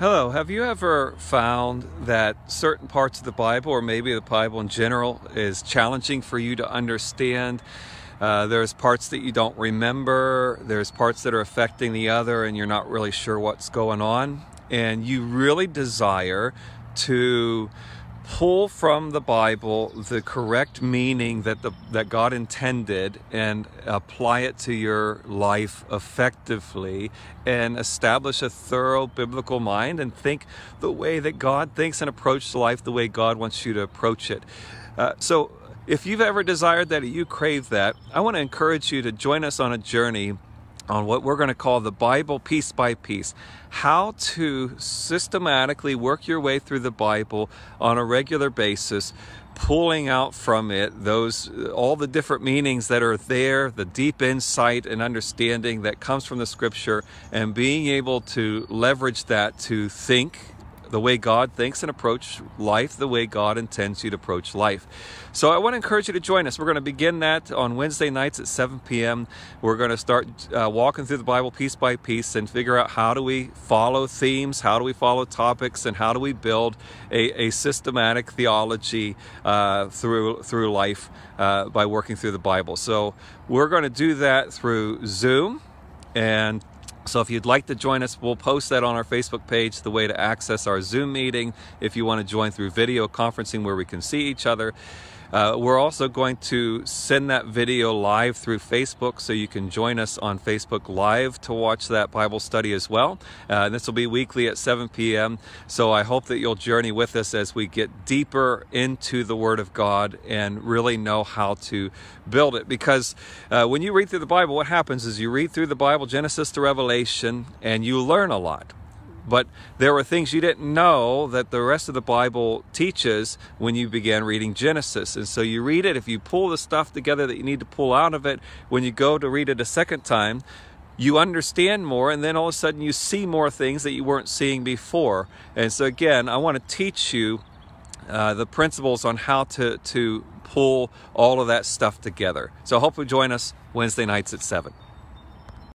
Hello, have you ever found that certain parts of the Bible, or maybe the Bible in general, is challenging for you to understand? Uh, there's parts that you don't remember, there's parts that are affecting the other, and you're not really sure what's going on, and you really desire to pull from the Bible the correct meaning that the that God intended and apply it to your life effectively and establish a thorough biblical mind and think the way that God thinks and approach life the way God wants you to approach it. Uh, so if you've ever desired that you crave that, I want to encourage you to join us on a journey on what we're going to call the Bible piece by piece. How to systematically work your way through the Bible on a regular basis, pulling out from it those all the different meanings that are there, the deep insight and understanding that comes from the scripture, and being able to leverage that to think the way God thinks and approach life the way God intends you to approach life. So I want to encourage you to join us. We're going to begin that on Wednesday nights at 7 p.m. We're going to start uh, walking through the Bible piece by piece and figure out how do we follow themes, how do we follow topics, and how do we build a, a systematic theology uh, through through life uh, by working through the Bible. So we're going to do that through Zoom and so if you'd like to join us, we'll post that on our Facebook page, the way to access our Zoom meeting if you want to join through video conferencing where we can see each other. Uh, we're also going to send that video live through Facebook, so you can join us on Facebook Live to watch that Bible study as well. Uh, this will be weekly at 7 p.m. So I hope that you'll journey with us as we get deeper into the Word of God and really know how to build it. Because uh, when you read through the Bible, what happens is you read through the Bible, Genesis to Revelation, and you learn a lot. But there were things you didn't know that the rest of the Bible teaches when you began reading Genesis. And so you read it, if you pull the stuff together that you need to pull out of it, when you go to read it a second time, you understand more, and then all of a sudden you see more things that you weren't seeing before. And so, again, I want to teach you uh, the principles on how to, to pull all of that stuff together. So, hopefully, join us Wednesday nights at 7.